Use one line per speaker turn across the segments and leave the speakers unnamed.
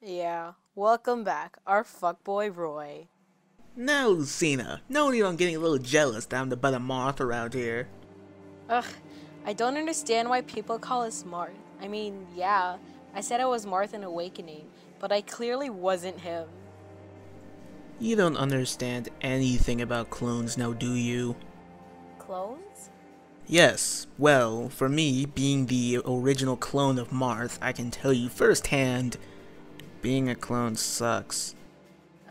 Yeah, welcome back, our fuckboy Roy.
Now, Lucina, no need on getting a little jealous that I'm the butt of Marth around here.
Ugh, I don't understand why people call us Marth. I mean, yeah, I said I was Marth in Awakening, but I clearly wasn't him.
You don't understand anything about clones now, do you?
Clones?
Yes, well, for me, being the original clone of Marth, I can tell you firsthand, being a clone sucks.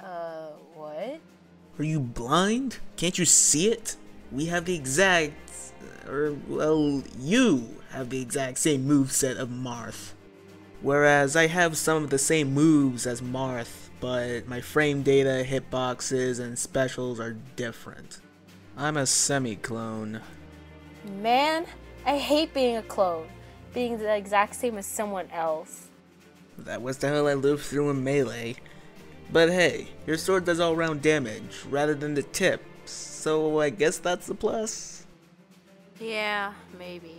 Uh, what?
Are you blind? Can't you see it? We have the exact, or, well, you have the exact same moveset of Marth. Whereas I have some of the same moves as Marth, but my frame data, hitboxes, and specials are different. I'm a semi-clone.
Man, I hate being a clone. Being the exact same as someone else.
That was the hell I lived through in Melee. But hey, your sword does all round damage, rather than the tip, so I guess that's a plus.
Yeah, maybe.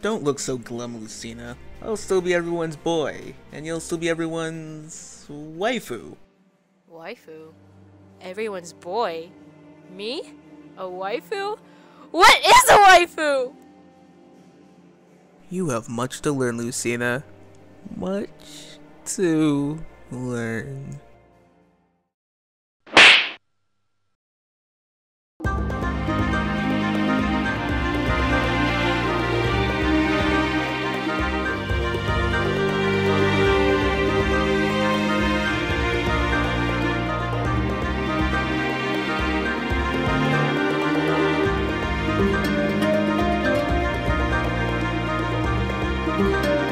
Don't look so glum, Lucina. I'll still be everyone's boy, and you'll still be everyone's waifu.
Waifu? Everyone's boy? Me? A waifu? What is a waifu?
You have much to learn, Lucina much to learn. thank you